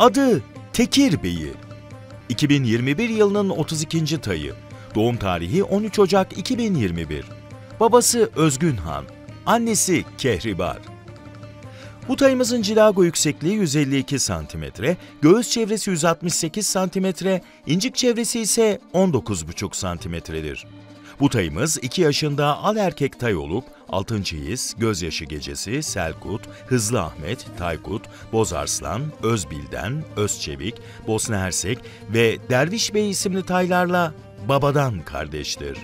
Adı Tekir Bey'i. 2021 yılının 32. tayı. Doğum tarihi 13 Ocak 2021. Babası Özgün Han. Annesi Kehribar. Bu tayımızın cilago yüksekliği 152 cm, göğüs çevresi 168 cm, incik çevresi ise 19,5 cm'dir. Bu tayımız 2 yaşında al erkek tay olup Altın Çeyiz, Gözyaşı Gecesi, Selkut, Hızlı Ahmet, Taykut, Bozarslan, Özbilden, Özçevik, Bosna Hersek ve Derviş Bey isimli taylarla babadan kardeştir.